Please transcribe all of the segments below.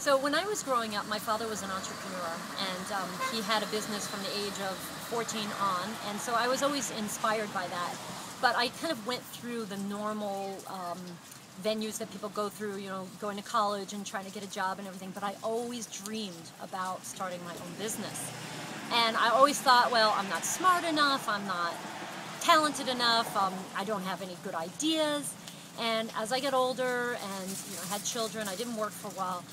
So when I was growing up, my father was an entrepreneur, and um, he had a business from the age of 14 on, and so I was always inspired by that. But I kind of went through the normal um, venues that people go through, you know, going to college and trying to get a job and everything. But I always dreamed about starting my own business, and I always thought, well, I'm not smart enough, I'm not talented enough, um, I don't have any good ideas. And as I get older and you know had children, I didn't work for a while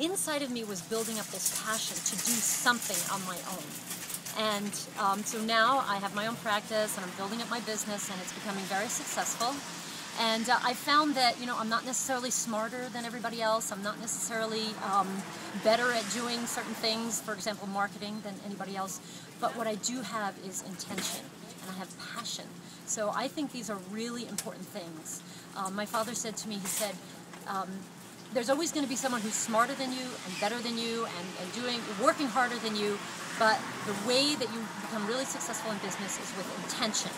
inside of me was building up this passion to do something on my own. And um, so now I have my own practice and I'm building up my business and it's becoming very successful. And uh, I found that, you know, I'm not necessarily smarter than everybody else. I'm not necessarily um, better at doing certain things, for example, marketing, than anybody else. But what I do have is intention and I have passion. So I think these are really important things. Um, my father said to me, he said, um, there's always going to be someone who's smarter than you and better than you and, and doing working harder than you but the way that you become really successful in business is with intention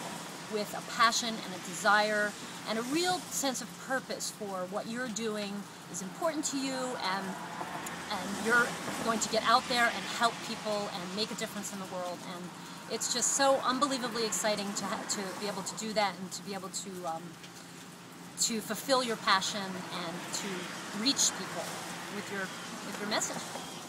with a passion and a desire and a real sense of purpose for what you're doing is important to you and and you're going to get out there and help people and make a difference in the world. And it's just so unbelievably exciting to, to be able to do that and to be able to um, to fulfill your passion and to reach people with your with your message.